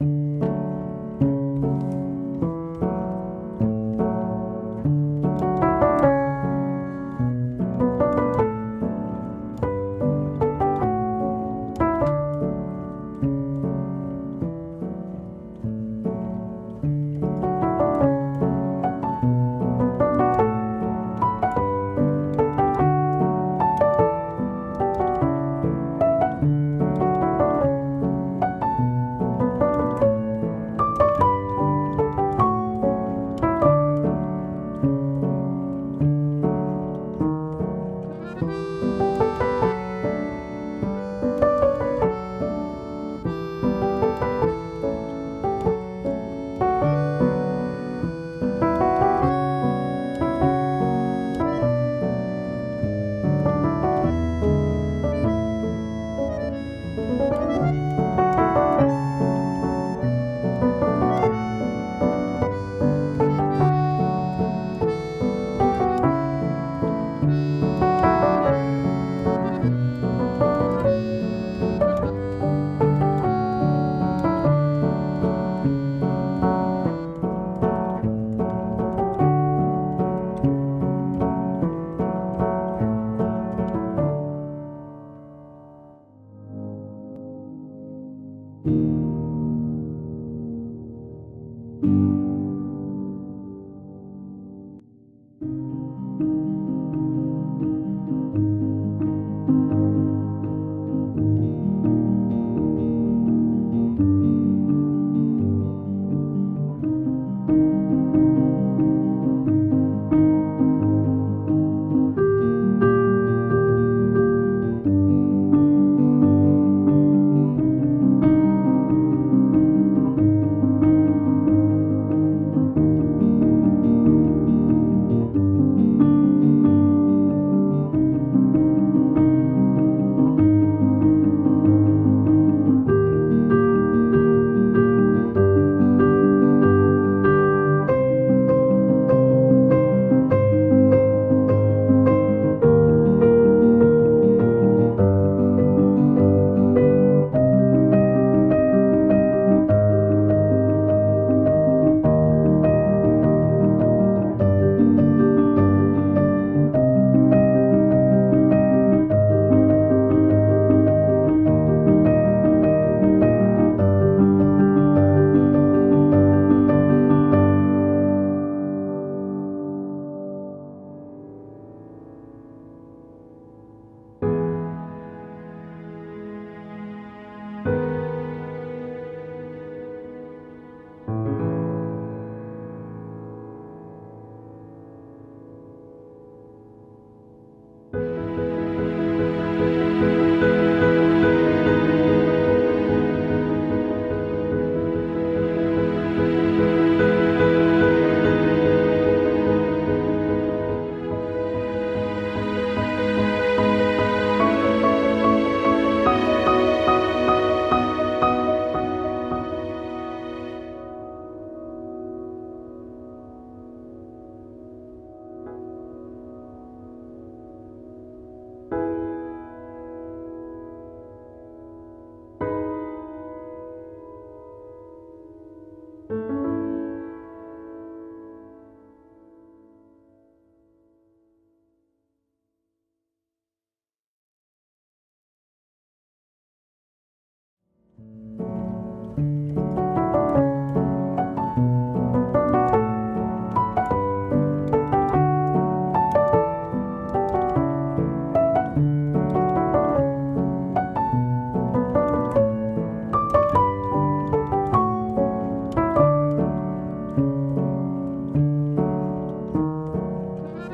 you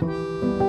Música